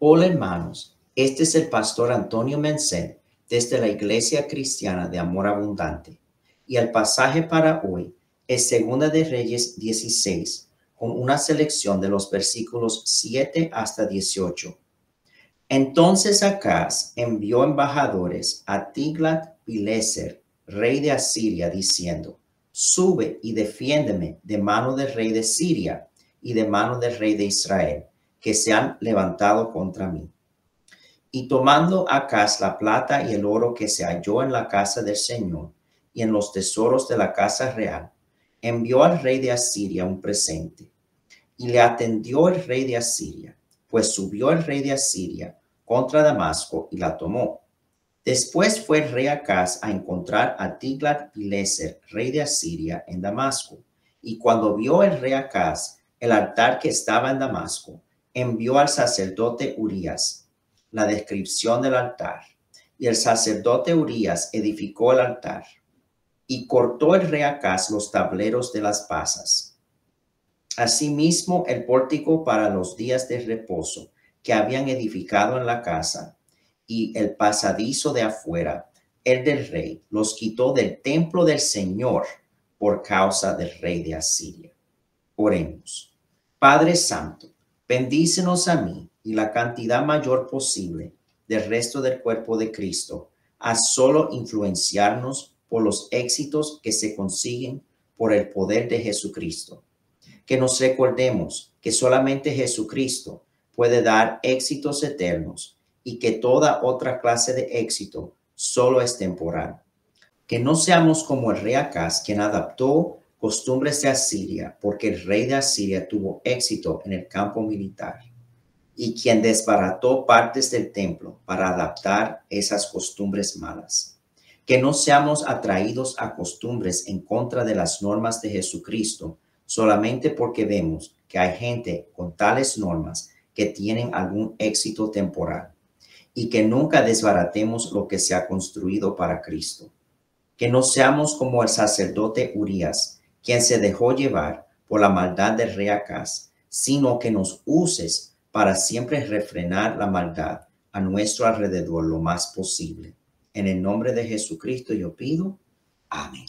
Hola hermanos, este es el pastor Antonio Mencel desde la Iglesia Cristiana de Amor Abundante. Y el pasaje para hoy es Segunda de Reyes 16, con una selección de los versículos 7 hasta 18. Entonces Acaz envió embajadores a Tiglat-Pileser, rey de Asiria, diciendo, Sube y defiéndeme de mano del rey de Siria y de mano del rey de Israel que se han levantado contra mí. Y tomando Acaz la plata y el oro que se halló en la casa del Señor y en los tesoros de la casa real, envió al rey de Asiria un presente. Y le atendió el rey de Asiria, pues subió el rey de Asiria contra Damasco y la tomó. Después fue el rey Acaz a encontrar a Tiglat-Pileser, rey de Asiria, en Damasco. Y cuando vio el rey Acaz el altar que estaba en Damasco, envió al sacerdote Urias la descripción del altar. Y el sacerdote Urias edificó el altar y cortó el rey Acaz los tableros de las pasas. Asimismo, el pórtico para los días de reposo que habían edificado en la casa y el pasadizo de afuera, el del rey, los quitó del templo del Señor por causa del rey de Asiria. Oremos. Padre Santo, Bendícenos a mí y la cantidad mayor posible del resto del cuerpo de Cristo a solo influenciarnos por los éxitos que se consiguen por el poder de Jesucristo. Que nos recordemos que solamente Jesucristo puede dar éxitos eternos y que toda otra clase de éxito solo es temporal. Que no seamos como el rey Acaz, quien adaptó costumbres de Asiria, porque el rey de Asiria tuvo éxito en el campo militar, y quien desbarató partes del templo para adaptar esas costumbres malas. Que no seamos atraídos a costumbres en contra de las normas de Jesucristo, solamente porque vemos que hay gente con tales normas que tienen algún éxito temporal, y que nunca desbaratemos lo que se ha construido para Cristo. Que no seamos como el sacerdote Urias, quien se dejó llevar por la maldad del rey Acaz, sino que nos uses para siempre refrenar la maldad a nuestro alrededor lo más posible. En el nombre de Jesucristo yo pido. Amén.